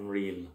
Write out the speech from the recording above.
unreal.